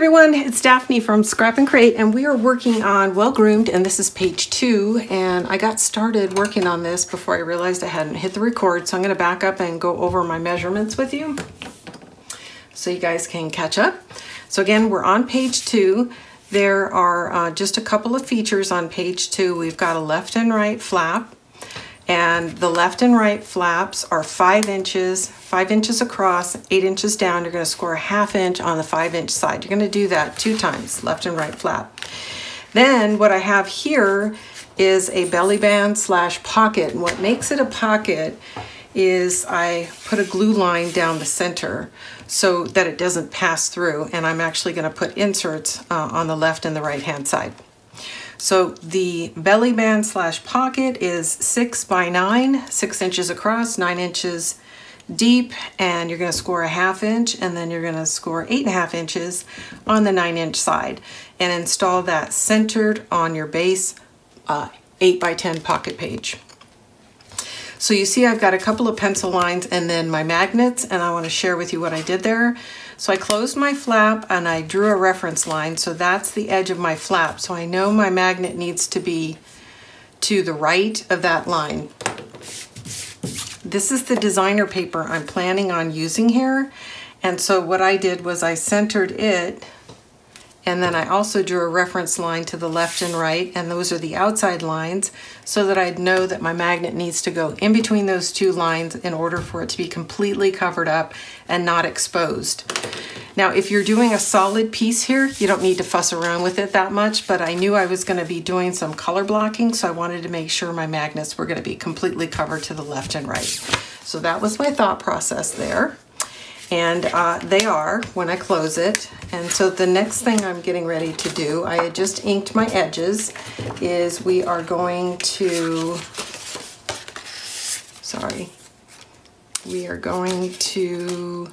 everyone, it's Daphne from Scrap and Create and we are working on Well Groomed and this is page two and I got started working on this before I realized I hadn't hit the record so I'm going to back up and go over my measurements with you so you guys can catch up. So again, we're on page two. There are uh, just a couple of features on page two. We've got a left and right flap and the left and right flaps are five inches, five inches across, eight inches down. You're gonna score a half inch on the five inch side. You're gonna do that two times, left and right flap. Then what I have here is a belly band slash pocket. And what makes it a pocket is I put a glue line down the center so that it doesn't pass through. And I'm actually gonna put inserts uh, on the left and the right hand side. So the belly band slash pocket is six by nine, six inches across, nine inches deep, and you're gonna score a half inch, and then you're gonna score eight and a half inches on the nine inch side, and install that centered on your base uh, eight by 10 pocket page. So you see I've got a couple of pencil lines and then my magnets, and I wanna share with you what I did there. So I closed my flap and I drew a reference line. So that's the edge of my flap. So I know my magnet needs to be to the right of that line. This is the designer paper I'm planning on using here. And so what I did was I centered it and then I also drew a reference line to the left and right, and those are the outside lines, so that I'd know that my magnet needs to go in between those two lines in order for it to be completely covered up and not exposed. Now, if you're doing a solid piece here, you don't need to fuss around with it that much, but I knew I was gonna be doing some color blocking, so I wanted to make sure my magnets were gonna be completely covered to the left and right. So that was my thought process there and uh, they are when I close it. And so the next thing I'm getting ready to do, I had just inked my edges, is we are going to, sorry, we are going to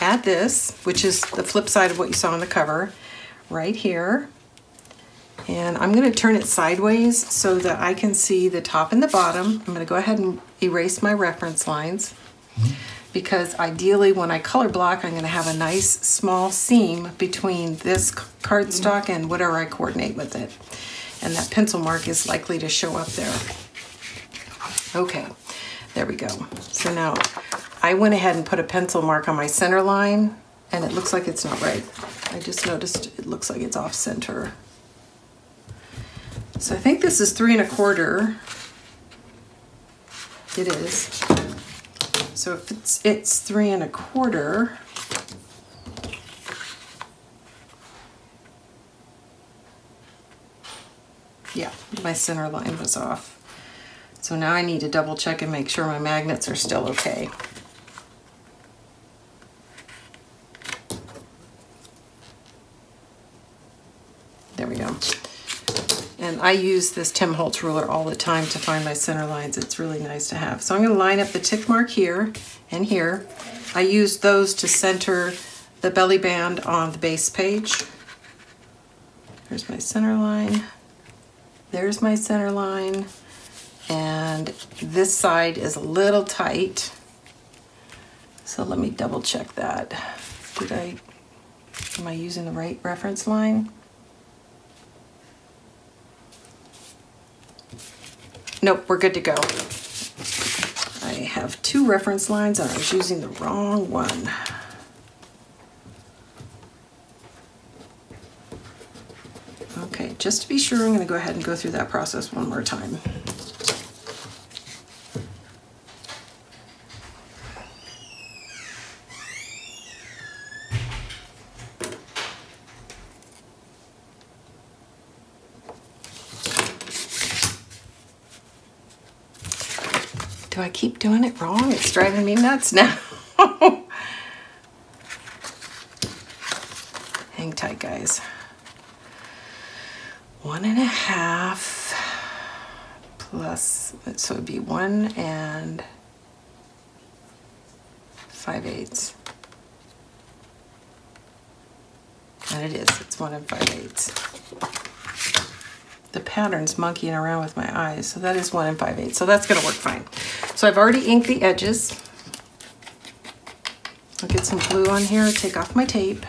add this, which is the flip side of what you saw on the cover, right here. And I'm gonna turn it sideways so that I can see the top and the bottom. I'm gonna go ahead and erase my reference lines. Mm -hmm because ideally when I color block, I'm gonna have a nice small seam between this cardstock and whatever I coordinate with it. And that pencil mark is likely to show up there. Okay, there we go. So now I went ahead and put a pencil mark on my center line and it looks like it's not right. I just noticed it looks like it's off center. So I think this is three and a quarter. It is. So if it's, it's three and a quarter, yeah, my center line was off. So now I need to double check and make sure my magnets are still okay. There we go. And I use this Tim Holtz ruler all the time to find my center lines. It's really nice to have. So I'm gonna line up the tick mark here and here. I use those to center the belly band on the base page. There's my center line. There's my center line. And this side is a little tight. So let me double check that. Did I, am I using the right reference line? Nope, we're good to go. I have two reference lines and I was using the wrong one. Okay, just to be sure, I'm gonna go ahead and go through that process one more time. Do I keep doing it wrong? It's driving me nuts now. Hang tight, guys. One and a half plus, so it'd be one and five eighths. And it is, it's one and five eighths the pattern's monkeying around with my eyes. So that is one and five eighths. So that's gonna work fine. So I've already inked the edges. I'll get some glue on here, take off my tape.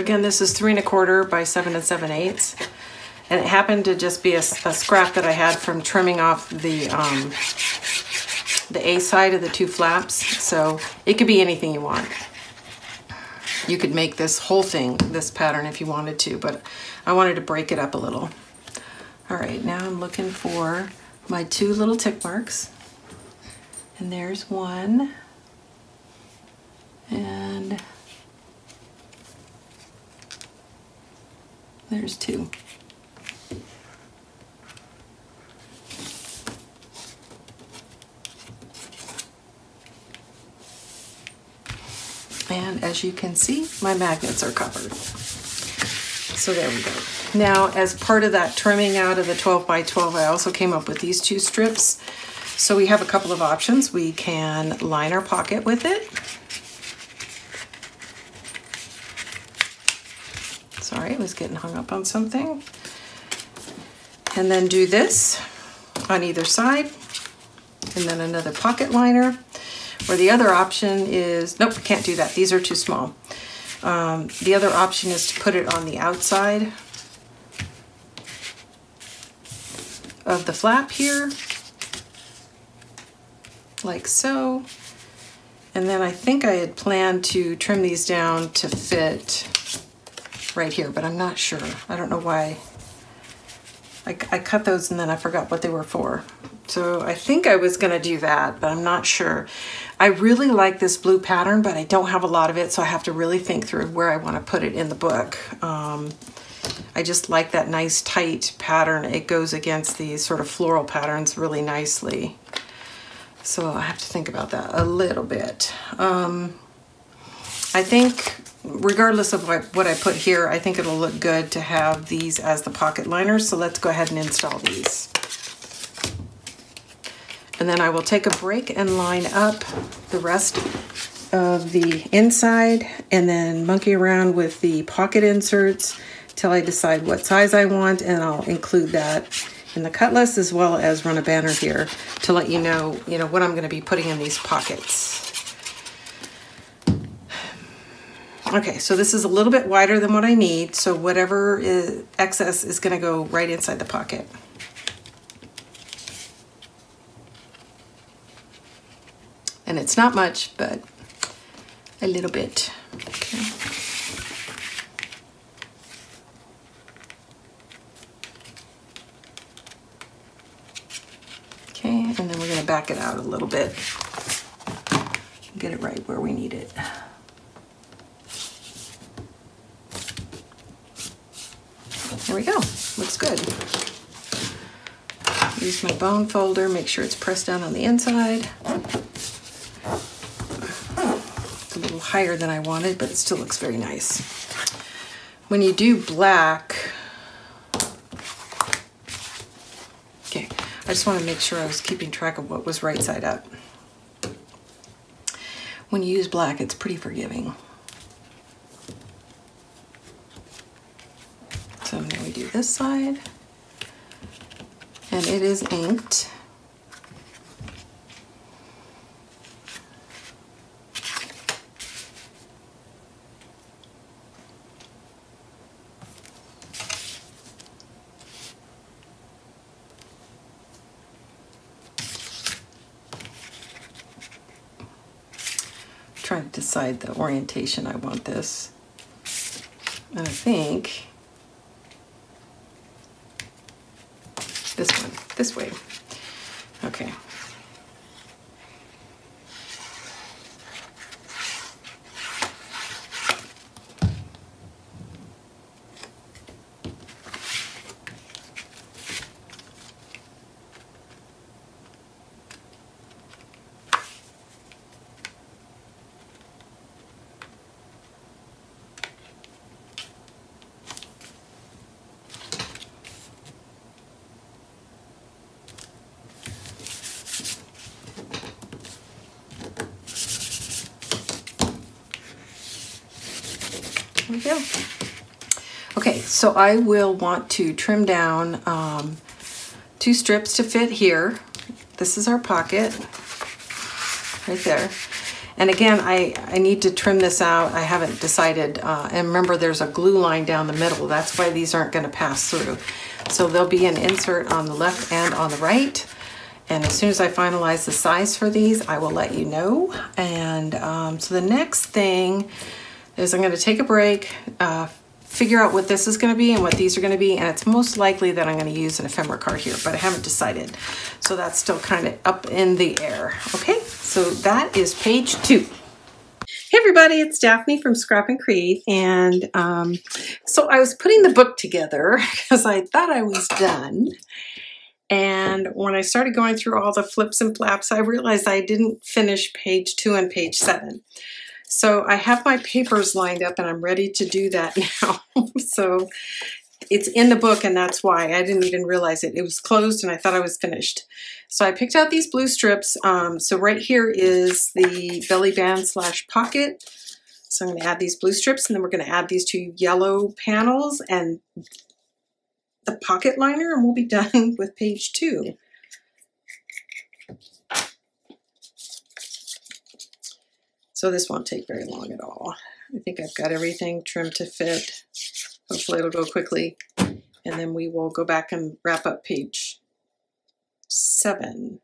Again, this is three and a quarter by seven and seven eighths. And it happened to just be a, a scrap that I had from trimming off the, um, the A side of the two flaps. So it could be anything you want. You could make this whole thing, this pattern if you wanted to, but I wanted to break it up a little. All right, now I'm looking for my two little tick marks. And there's one. And there's two. And as you can see, my magnets are covered. So there we go. Now, as part of that trimming out of the 12 by 12, I also came up with these two strips. So we have a couple of options. We can line our pocket with it. Sorry, I was getting hung up on something. And then do this on either side. And then another pocket liner. Or the other option is, nope, can't do that. These are too small. Um, the other option is to put it on the outside of the flap here, like so. And then I think I had planned to trim these down to fit right here, but I'm not sure. I don't know why. I, I cut those and then I forgot what they were for. So I think I was gonna do that, but I'm not sure. I really like this blue pattern, but I don't have a lot of it, so I have to really think through where I wanna put it in the book. Um, I just like that nice tight pattern. It goes against these sort of floral patterns really nicely. So I have to think about that a little bit. Um, I think regardless of what, what I put here, I think it'll look good to have these as the pocket liners. So let's go ahead and install these. And then I will take a break and line up the rest of the inside and then monkey around with the pocket inserts till I decide what size I want and I'll include that in the cut list as well as run a banner here to let you know, you know, what I'm gonna be putting in these pockets. Okay, so this is a little bit wider than what I need, so whatever is excess is gonna go right inside the pocket. And it's not much, but a little bit. Okay. Okay, and then we're gonna back it out a little bit. Get it right where we need it. There we go, looks good. Use my bone folder, make sure it's pressed down on the inside It's a little higher than I wanted, but it still looks very nice. When you do black, okay, I just want to make sure I was keeping track of what was right side up. When you use black, it's pretty forgiving. So now we do this side, and it is inked. trying to decide the orientation I want this. And I think this one, this way. Okay. Go. Okay, so I will want to trim down um, two strips to fit here. This is our pocket right there. And again, I, I need to trim this out. I haven't decided. Uh, and remember, there's a glue line down the middle. That's why these aren't going to pass through. So there'll be an insert on the left and on the right. And as soon as I finalize the size for these, I will let you know. And um, so the next thing is I'm going to take a break, uh, figure out what this is going to be and what these are going to be. And it's most likely that I'm going to use an ephemera card here, but I haven't decided. So that's still kind of up in the air. Okay, so that is page two. Hey everybody, it's Daphne from Scrap and Create. And um, so I was putting the book together because I thought I was done. And when I started going through all the flips and flaps, I realized I didn't finish page two and page seven. So I have my papers lined up and I'm ready to do that now. so it's in the book and that's why I didn't even realize it. It was closed and I thought I was finished. So I picked out these blue strips. Um, so right here is the belly band slash pocket. So I'm going to add these blue strips and then we're going to add these two yellow panels and the pocket liner and we'll be done with page two. So this won't take very long at all. I think I've got everything trimmed to fit. Hopefully it'll go quickly. And then we will go back and wrap up page seven.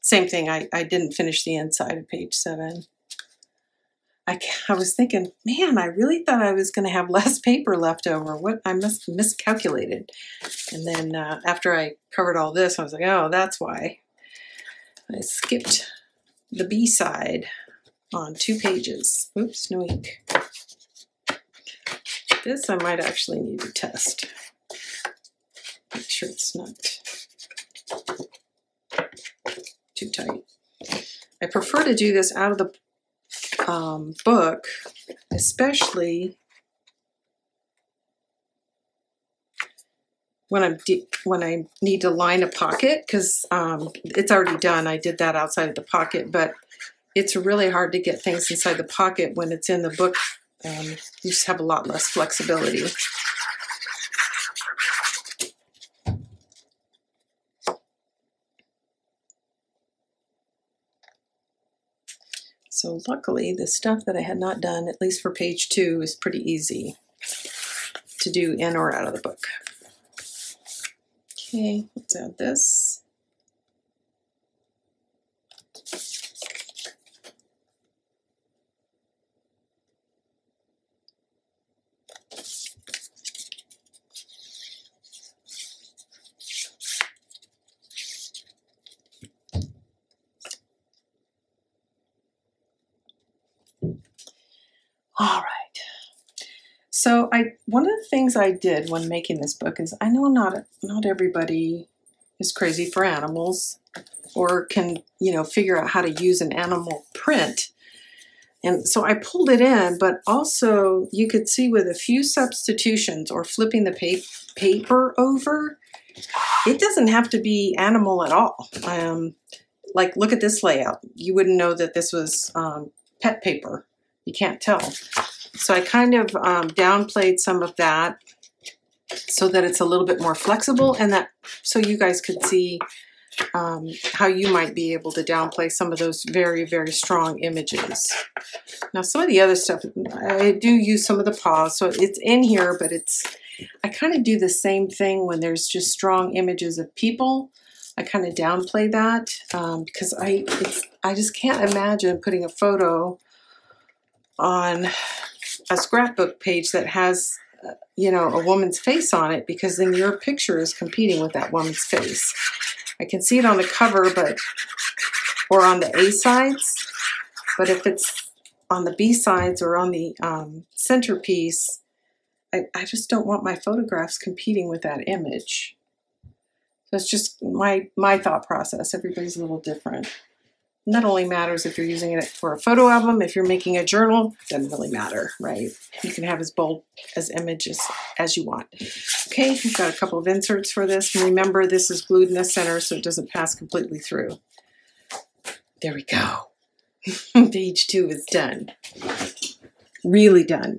Same thing, I, I didn't finish the inside of page seven. I, I was thinking, man, I really thought I was going to have less paper left over. What I must miscalculated. And then uh, after I covered all this, I was like, oh, that's why. I skipped the B side on two pages. Oops, no ink. This I might actually need to test. Make sure it's not too tight. I prefer to do this out of the um, book, especially when I'm when I need to line a pocket because um, it's already done. I did that outside of the pocket, but it's really hard to get things inside the pocket when it's in the book. Um, you just have a lot less flexibility. So luckily, the stuff that I had not done, at least for page two, is pretty easy to do in or out of the book. Okay, let's add this. All right. So I one of the things I did when making this book is I know not not everybody is crazy for animals or can, you know, figure out how to use an animal print. And so I pulled it in, but also you could see with a few substitutions or flipping the pa paper over, it doesn't have to be animal at all. Um, like, look at this layout. You wouldn't know that this was um, pet paper you can't tell. So I kind of um, downplayed some of that so that it's a little bit more flexible and that so you guys could see um, how you might be able to downplay some of those very, very strong images. Now, some of the other stuff, I do use some of the paws, so it's in here, but it's, I kind of do the same thing when there's just strong images of people. I kind of downplay that um, because I, it's, I just can't imagine putting a photo on a scrapbook page that has, uh, you know, a woman's face on it because then your picture is competing with that woman's face. I can see it on the cover, but, or on the A sides, but if it's on the B sides or on the um, centerpiece, I, I just don't want my photographs competing with that image. So it's just my, my thought process. Everybody's a little different. And that only matters if you're using it for a photo album. If you're making a journal, doesn't really matter, right? You can have as bold as images as you want. Okay, we've got a couple of inserts for this. And remember, this is glued in the center so it doesn't pass completely through. There we go. Page two is done. Really done.